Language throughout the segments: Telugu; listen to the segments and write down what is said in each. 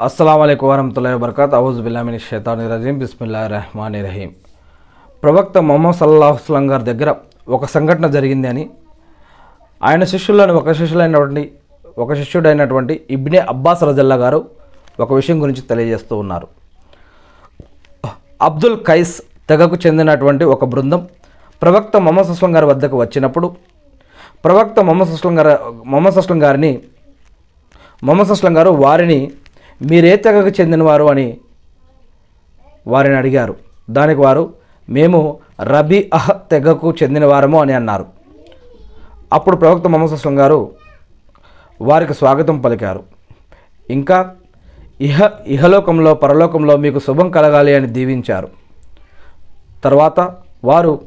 అస్సలం అయికం వరహతుల్లా వబర్కత్ అవుజ్ బిల్లామిని షేతాని రజీం బిస్మిల్లా రెహమాని రహీం ప్రవక్త మొహమ్మద్ సల్లాహుస్లం గారి దగ్గర ఒక సంఘటన జరిగింది అని. ఆయన శిష్యులను ఒక శిష్యులైనటువంటి ఒక శిష్యుడైనటువంటి ఇబ్నే అబ్బాస్ రజల్లా గారు ఒక విషయం గురించి తెలియజేస్తూ ఉన్నారు. అబ్దుల్ ఖైస్ తెగకు చెందినటువంటి ఒక బృందం ప్రవక్త మొహమ్మద్ అస్లం గారి వద్దకు వచ్చినప్పుడు ప్రవక్త మొహమ్మద్ అస్లం గారు మొహమ్మద్ అస్లం గారిని మొహమ్మద్ అస్లం గారు వారిని మీరే తెగకు చెందినవారు అని వారిని అడిగారు. దానికి వారు మేము రబీ అహ్ తెగకు చెందినవారము అని అన్నారు. అప్పుడు ప్రవక్త మొహమ్మద్ గారు వారికి స్వాగతం పలికారు. ఇంకా ఇహ ఇహలోకంలో పరలోకంలో మీకు శుభం కలగాలి అని దీవించారు. తర్వాత వారు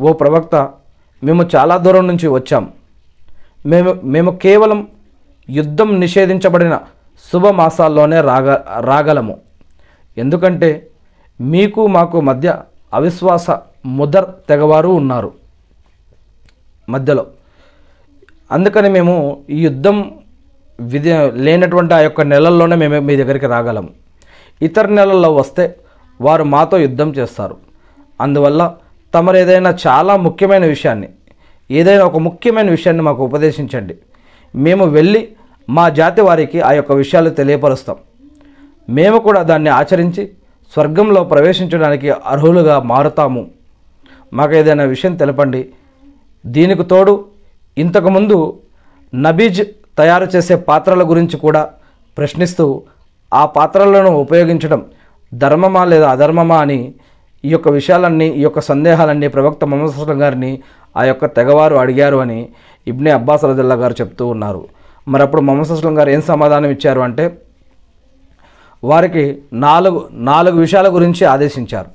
ఓ ప్రవక్త మేము చాలా దూరం నుంచి వచ్చాం. మేము మేము కేవలం యుద్ధం నిషేధించబడిన శుభ మాసాల్లోనే రాగ రాగలము. ఎందుకంటే మీకు మాకు మధ్య అవిశ్వాస ముదర్ తెగవారు ఉన్నారు మధ్యలో. అందుకని మేము ఈ యుద్ధం విధి లేనటువంటి ఆ యొక్క నెలల్లోనే మేము మీ దగ్గరికి రాగలము. ఇతర నెలల్లో వస్తే వారు మాతో యుద్ధం చేస్తారు. అందువల్ల తమరు ఏదైనా చాలా ముఖ్యమైన విషయాన్ని ఏదైనా ఒక ముఖ్యమైన విషయాన్ని మాకు ఉపదేశించండి. మేము వెళ్ళి మా జాతి వారికి ఆ యొక్క విషయాలు తెలియపరుస్తాం. మేము కూడా దాన్ని ఆచరించి స్వర్గంలో ప్రవేశించడానికి అర్హులుగా మారుతాము. మాకు ఏదైనా విషయం తెలపండి. దీనికి తోడు ఇంతకుముందు నబీజ్ తయారు చేసే పాత్రల గురించి కూడా ప్రశ్నిస్తూ ఆ పాత్రలను ఉపయోగించడం ధర్మమా లేదా అధర్మమా అని ఈ యొక్క విషయాలన్నీ ఈ యొక్క సందేహాలన్నీ ప్రవక్త మొహమ్మద్ గారిని ఆ యొక్క తెగవారు అడిగారు అని ఇబ్నే అబ్బాస్ రజల్లా గారు చెప్తూ ఉన్నారు. మరి అప్పుడు మొహమ్మద్ సుస్లం గారు ఏం సమాధానం ఇచ్చారు అంటే వారికి నాలుగు నాలుగు విషయాల గురించి ఆదేశించారు.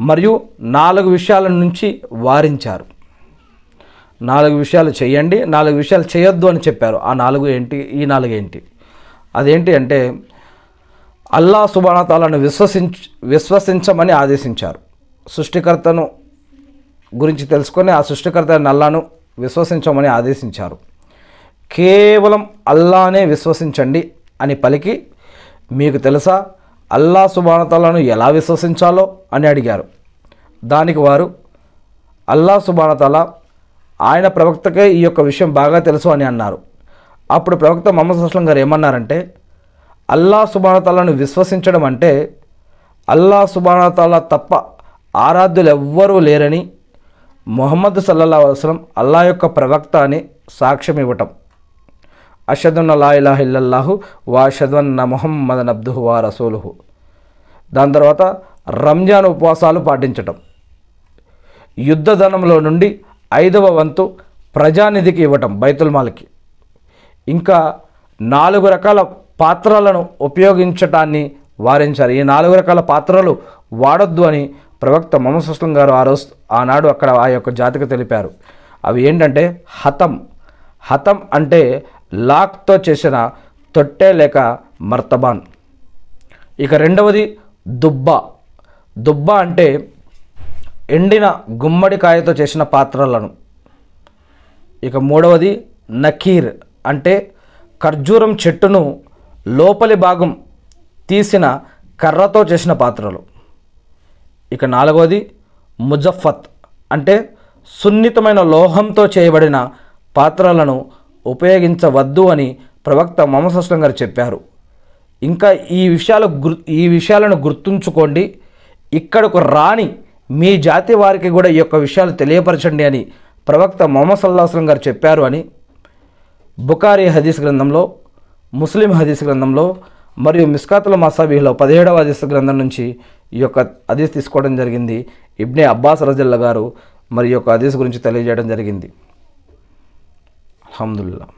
మరియు నాలుగు విషయాల నుంచి వారించారు. నాలుగు విషయాలు చేయండి నాలుగు విషయాలు చేయొద్దు అని చెప్పారు. ఆ నాలుగు ఏంటి ఈ నాలుగు ఏంటి? అదేంటి అంటే అల్లా సుబానతాలను విశ్వసించ విశ్వసించమని ఆదేశించారు. సృష్టికర్తను గురించి తెలుసుకొని ఆ సృష్టికర్త నల్లాను విశ్వసించమని ఆదేశించారు. కేవలం అల్లానే విశ్వసించండి అని పలికి మీకు తెలుసా అల్లా సుబానతలను ఎలా విశ్వసించాలో? అని అడిగారు. దానికి వారు అల్లా సుబానతల ఆయన ప్రవక్తకే ఈ యొక్క విషయం బాగా తెలుసు అని అన్నారు. అప్పుడు ప్రవక్త మొహమ్మద్ అస్లం గారు ఏమన్నారంటే అల్లా సుబానతాలను విశ్వసించడం అంటే అల్లా సుబానతాల తప్ప ఆరాధ్యులు ఎవ్వరూ లేరని మొహమ్మద్ సల్లల్లా వసలం అల్లా యొక్క ప్రవక్త అని సాక్ష్యం ఇవ్వటం. అషదున్న లా ఇలాహ ఇల్లల్లాహు వా షద్వన్న మొహమ్మద్ అబ్దుహు వా రసూలుహు. దాని తర్వాత రంజాన్ ఉపవాసాలు పాటించటం. యుద్ధధనంలో నుండి ఐదవ వంతు ప్రజానిధికి ఇవ్వటం బైతుల్ మాల్కి. ఇంకా నాలుగు రకాల పాత్రలను ఉపయోగించటాన్ని వారించారు. ఈ నాలుగు రకాల పాత్రలు వాడొద్దు అని ప్రవక్త మమసుస్లం గారు ఆ రోజు ఆనాడు అక్కడ ఆ యొక్క జాతికి తెలిపారు. అవి ఏంటంటే హతం. హతం అంటే లాక్తో చేసిన తొట్టె లేక మర్తబాన్. ఇక రెండవది దుబ్బ. దుబ్బ అంటే ఎండిన గుమ్మడికాయతో చేసిన పాత్రలను. ఇక మూడవది నకీర్ అంటే ఖర్జూరం చెట్టును లోపలి భాగం తీసిన కర్రతో చేసిన పాత్రలు. ఇక నాలుగవది ముజఫత్ అంటే సున్నితమైన లోహంతో చేయబడిన పాత్రలను ఉపయోగించవద్దు అని ప్రవక్త మొహమ్మద్ అస్లం గారు చెప్పారు. ఇంకా ఈ విషయాలు గుర్ ఈ విషయాలను గుర్తుంచుకోండి. ఇక్కడకు రాని మీ జాతి వారికి కూడా ఈ యొక్క విషయాలు తెలియపరచండి అని ప్రవక్త మొహమ్మద్ సల్లాహస్లం గారు చెప్పారు అని బుకారీ హదీస్ గ్రంథంలో ముస్లిం హదీస్ గ్రంథంలో మరియు మిస్కాతుల మసాబీలో పదిహేడవ హదీస్ గ్రంథం నుంచి ఈ యొక్క హదీస్ తీసుకోవడం జరిగింది. ఇబ్నే అబ్బాస్ రజల్లా గారు మరి యొక్క హదీస్ గురించి తెలియజేయడం జరిగింది. Alhamdulillah.